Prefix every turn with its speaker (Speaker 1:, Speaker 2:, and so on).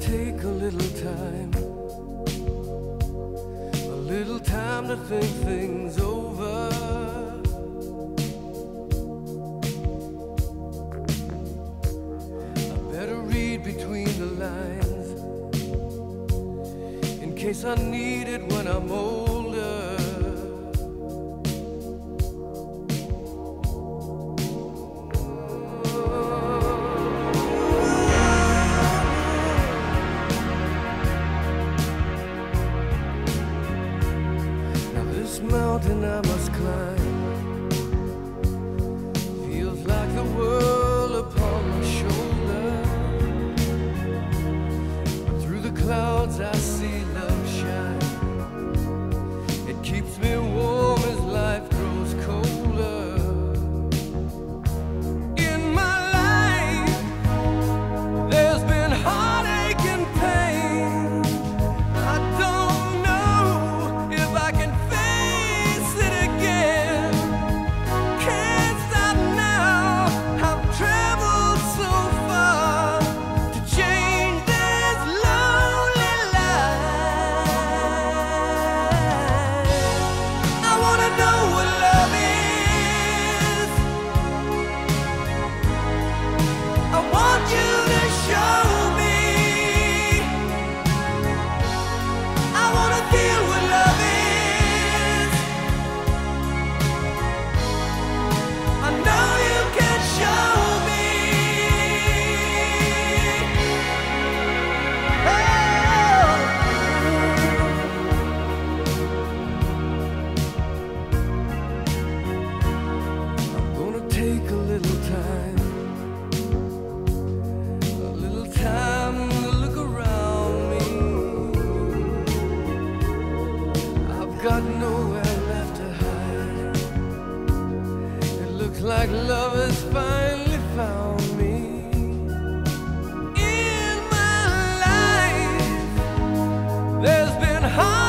Speaker 1: take a little time, a little time to think things over. I better read between the lines in case I need it when I'm old. mountain I must climb. got nowhere left to hide. It looks like love has finally found me. In my life, there's been heart.